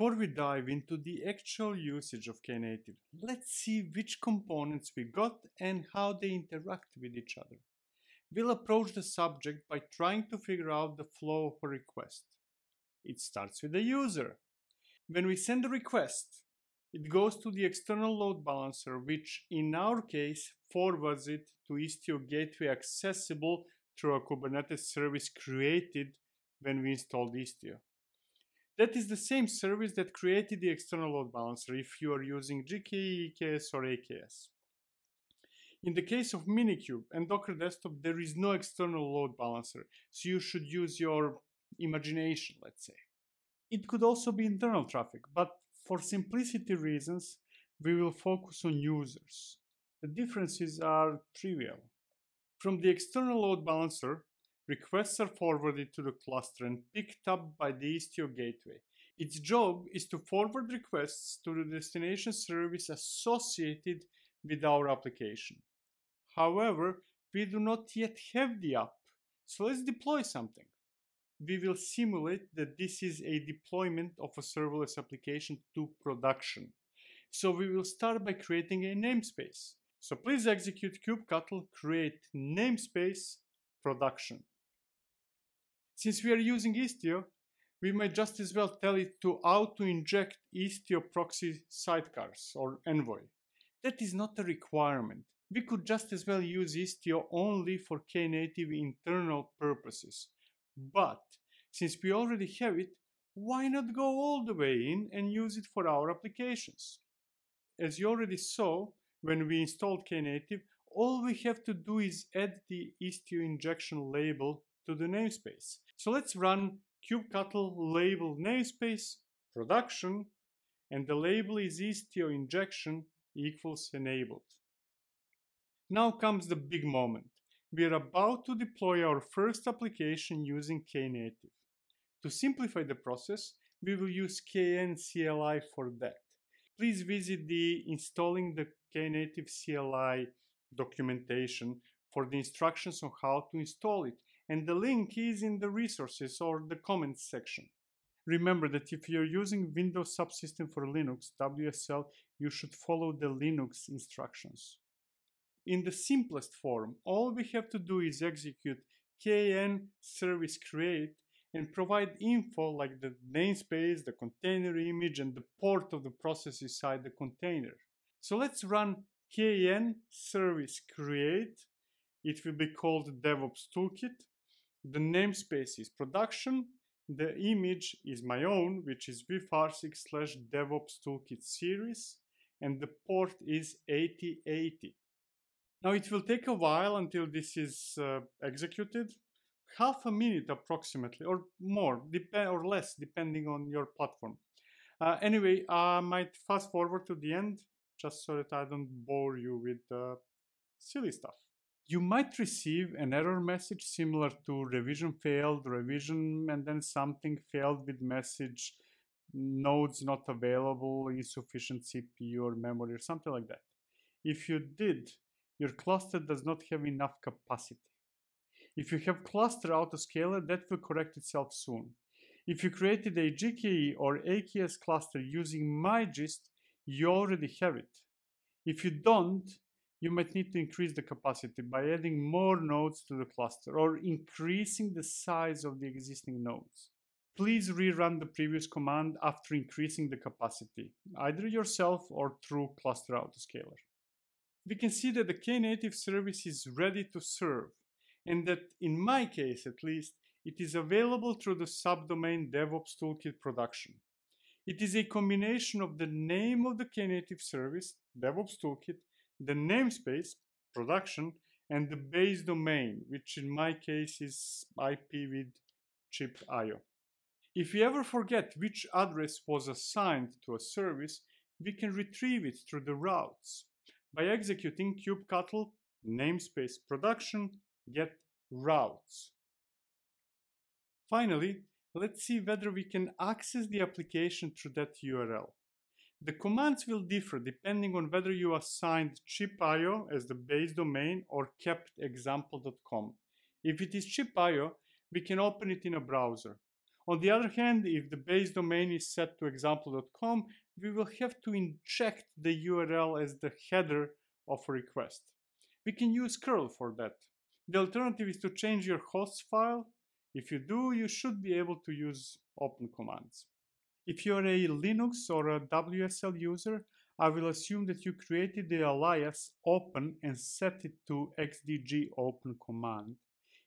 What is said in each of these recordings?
Before we dive into the actual usage of Knative, let's see which components we got and how they interact with each other. We'll approach the subject by trying to figure out the flow of a request. It starts with the user. When we send a request, it goes to the external load balancer, which in our case forwards it to Istio Gateway accessible through a Kubernetes service created when we installed Istio. That is the same service that created the external load balancer if you are using GKE, EKS, or AKS. In the case of Minikube and Docker Desktop, there is no external load balancer, so you should use your imagination, let's say. It could also be internal traffic, but for simplicity reasons, we will focus on users. The differences are trivial. From the external load balancer, requests are forwarded to the cluster and picked up by the Istio gateway. Its job is to forward requests to the destination service associated with our application. However, we do not yet have the app, so let's deploy something we will simulate that this is a deployment of a serverless application to production. So we will start by creating a namespace. So please execute kubectl create namespace production. Since we are using Istio, we might just as well tell it to auto-inject Istio proxy sidecars or Envoy. That is not a requirement. We could just as well use Istio only for Knative internal purposes. But since we already have it, why not go all the way in and use it for our applications? As you already saw, when we installed Knative, all we have to do is add the Istio injection label to the namespace. So let's run kubectl label namespace production and the label is Istio injection equals enabled. Now comes the big moment. We are about to deploy our first application using Knative. To simplify the process, we will use KN CLI for that. Please visit the installing the Knative CLI documentation for the instructions on how to install it and the link is in the resources or the comments section. Remember that if you're using Windows subsystem for Linux, WSL, you should follow the Linux instructions. In the simplest form, all we have to do is execute kn service create and provide info like the namespace, the container image, and the port of the process inside the container. So let's run kn service create. It will be called DevOps Toolkit. The namespace is production. The image is my own, which is vfarcic slash DevOps Toolkit series. And the port is 8080. Now it will take a while until this is uh, executed, half a minute approximately, or more, or less, depending on your platform. Uh, anyway, I might fast forward to the end just so that I don't bore you with uh, silly stuff. You might receive an error message similar to revision failed, revision, and then something failed with message nodes not available, insufficient CPU or memory, or something like that. If you did your cluster does not have enough capacity. If you have cluster autoscaler, that will correct itself soon. If you created a GKE or AKS cluster using MyGist, you already have it. If you don't, you might need to increase the capacity by adding more nodes to the cluster or increasing the size of the existing nodes. Please rerun the previous command after increasing the capacity, either yourself or through cluster autoscaler we can see that the Knative service is ready to serve, and that in my case at least, it is available through the subdomain DevOps Toolkit production. It is a combination of the name of the Knative service, DevOps Toolkit, the namespace, production, and the base domain, which in my case is IP with xip IO. If we ever forget which address was assigned to a service, we can retrieve it through the routes by executing kubectl namespace production get routes. Finally, let's see whether we can access the application through that URL. The commands will differ depending on whether you assigned xip.io as the base domain or kept example.com. If it is xip.io, we can open it in a browser. On the other hand, if the base domain is set to example.com, we will have to inject the URL as the header of a request. We can use curl for that. The alternative is to change your host file. If you do, you should be able to use open commands. If you're a Linux or a WSL user, I will assume that you created the alias open and set it to xdg open command.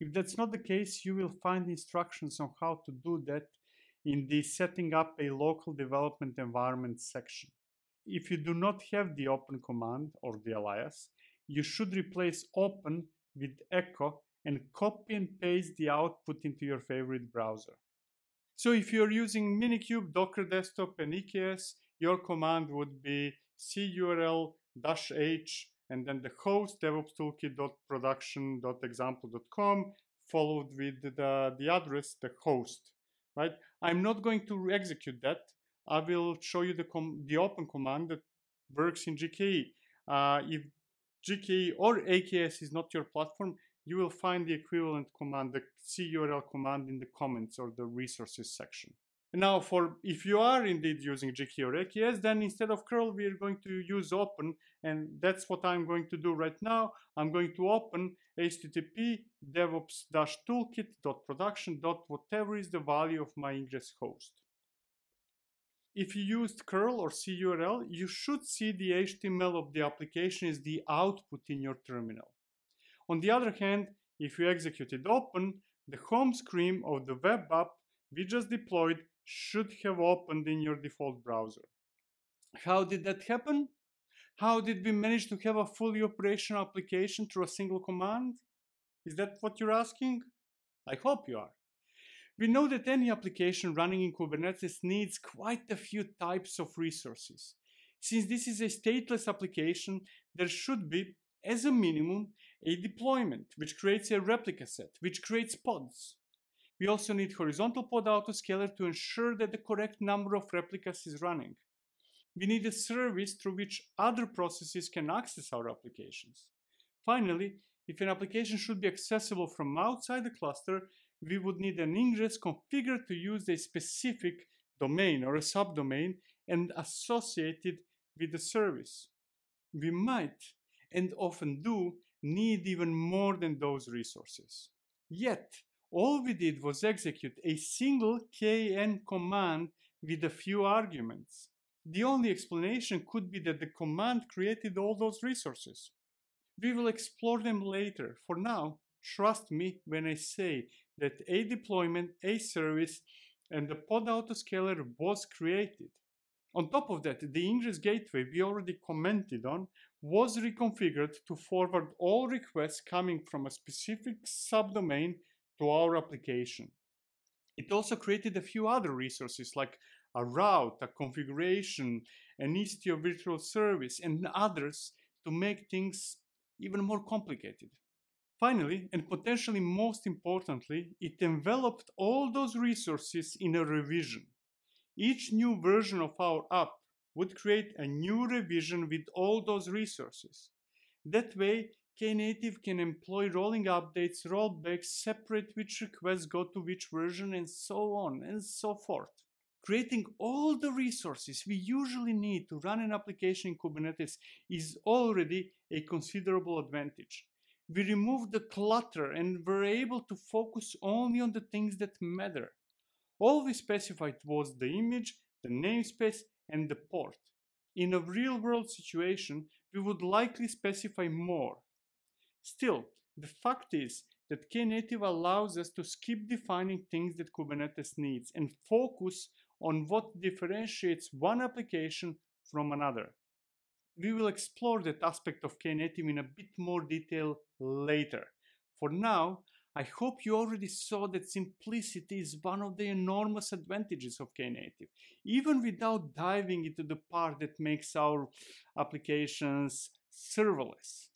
If that's not the case, you will find instructions on how to do that in the setting up a local development environment section. If you do not have the open command or the alias, you should replace open with echo and copy and paste the output into your favorite browser. So if you're using Minikube, Docker Desktop and EKS, your command would be curl dash h and then the host DevOps toolkit.production.example.com followed with the, the address, the host, right? I'm not going to execute that. I will show you the, the open command that works in GKE. Uh, if GKE or AKS is not your platform, you will find the equivalent command, the curl command in the comments or the resources section. Now, for if you are indeed using GKE or AKS, then instead of curl, we are going to use open, and that's what I'm going to do right now. I'm going to open http devops-toolkit.production. whatever is the value of my ingress host. If you used curl or curl, you should see the HTML of the application as the output in your terminal. On the other hand, if you executed open, the home screen of the web app we just deployed should have opened in your default browser. How did that happen? How did we manage to have a fully operational application through a single command? Is that what you're asking? I hope you are. We know that any application running in Kubernetes needs quite a few types of resources. Since this is a stateless application, there should be, as a minimum, a deployment, which creates a replica set, which creates pods. We also need horizontal pod autoscaler to ensure that the correct number of replicas is running. We need a service through which other processes can access our applications. Finally, if an application should be accessible from outside the cluster, we would need an ingress configured to use a specific domain or a subdomain and associated with the service. We might, and often do, need even more than those resources. Yet, all we did was execute a single kn command with a few arguments. The only explanation could be that the command created all those resources. We will explore them later. For now, trust me when I say that a deployment, a service, and the pod autoscaler was created. On top of that, the ingress gateway we already commented on was reconfigured to forward all requests coming from a specific subdomain to our application. It also created a few other resources like a route, a configuration, an Istio virtual service, and others to make things even more complicated. Finally, and potentially most importantly, it enveloped all those resources in a revision. Each new version of our app would create a new revision with all those resources. That way, Knative can employ rolling updates, rollbacks, separate which requests go to which version, and so on and so forth. Creating all the resources we usually need to run an application in Kubernetes is already a considerable advantage. We removed the clutter and we're able to focus only on the things that matter. All we specified was the image, the namespace, and the port. In a real world situation, we would likely specify more, Still, the fact is that Knative allows us to skip defining things that Kubernetes needs and focus on what differentiates one application from another. We will explore that aspect of Knative in a bit more detail later. For now, I hope you already saw that simplicity is one of the enormous advantages of Knative, even without diving into the part that makes our applications serverless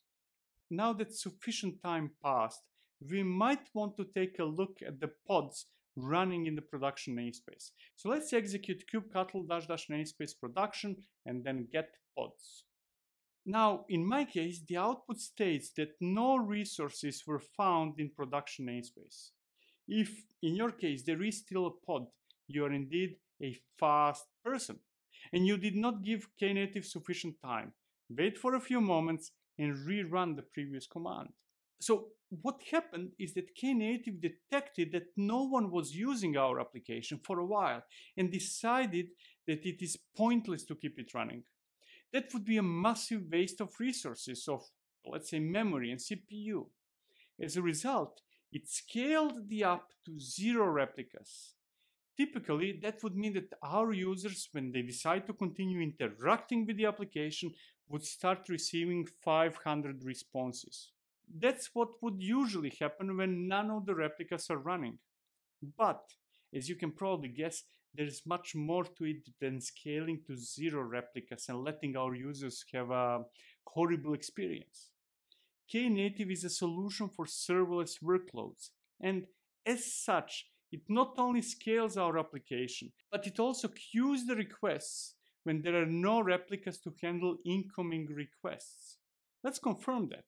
now that sufficient time passed, we might want to take a look at the pods running in the production namespace. So let's execute kubectl dash dash namespace production and then get pods. Now, in my case, the output states that no resources were found in production namespace. If, in your case, there is still a pod, you are indeed a fast person. And you did not give Knative sufficient time. Wait for a few moments and rerun the previous command. So what happened is that Knative detected that no one was using our application for a while and decided that it is pointless to keep it running. That would be a massive waste of resources of, let's say, memory and CPU. As a result, it scaled the app to zero replicas. Typically, that would mean that our users, when they decide to continue interacting with the application, would start receiving 500 responses. That's what would usually happen when none of the replicas are running. But, as you can probably guess, there is much more to it than scaling to zero replicas and letting our users have a horrible experience. Knative is a solution for serverless workloads, and as such, it not only scales our application, but it also queues the requests when there are no replicas to handle incoming requests. Let's confirm that.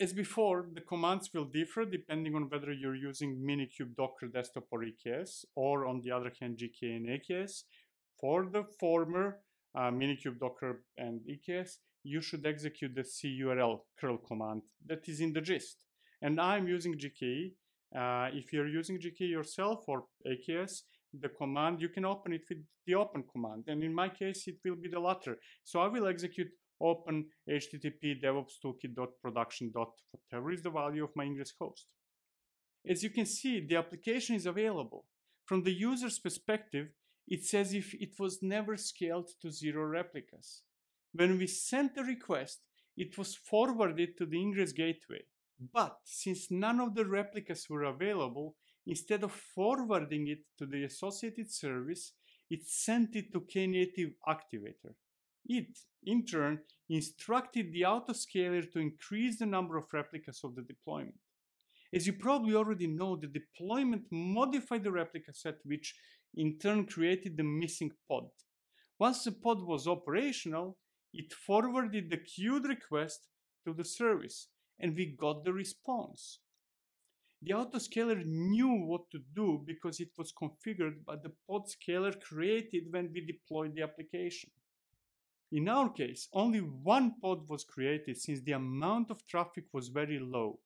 As before, the commands will differ depending on whether you're using Minikube Docker Desktop or EKS, or on the other hand, GKE and AKS. For the former, uh, Minikube Docker and EKS, you should execute the curl curl command that is in the gist. And I'm using GKE. Uh, if you're using GKE yourself or AKS, the command, you can open it with the open command. And in my case, it will be the latter. So I will execute open http devops toolkit.production. whatever is the value of my ingress host. As you can see, the application is available. From the user's perspective, it's as if it was never scaled to zero replicas. When we sent the request, it was forwarded to the ingress gateway. But since none of the replicas were available, instead of forwarding it to the associated service, it sent it to Knative Activator. It, in turn, instructed the autoscaler to increase the number of replicas of the deployment. As you probably already know, the deployment modified the replica set, which in turn created the missing pod. Once the pod was operational, it forwarded the queued request to the service, and we got the response. The autoscaler knew what to do because it was configured by the pod scaler created when we deployed the application. In our case, only one pod was created since the amount of traffic was very low.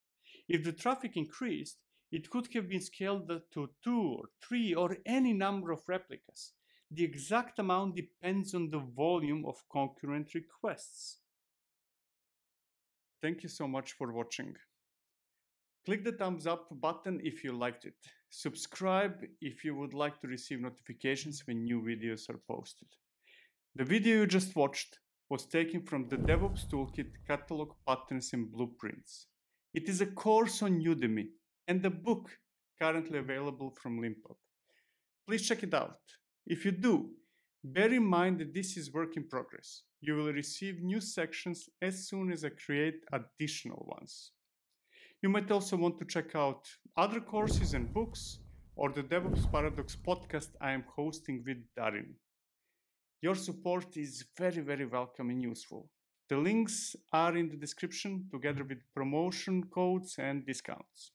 If the traffic increased, it could have been scaled to two or three or any number of replicas. The exact amount depends on the volume of concurrent requests. Thank you so much for watching. Click the thumbs up button if you liked it. Subscribe if you would like to receive notifications when new videos are posted. The video you just watched was taken from the DevOps Toolkit Catalog Patterns and Blueprints. It is a course on Udemy and a book currently available from Leanpub. Please check it out. If you do, bear in mind that this is work in progress. You will receive new sections as soon as I create additional ones. You might also want to check out other courses and books or the DevOps Paradox podcast I am hosting with Darin. Your support is very, very welcome and useful. The links are in the description together with promotion codes and discounts.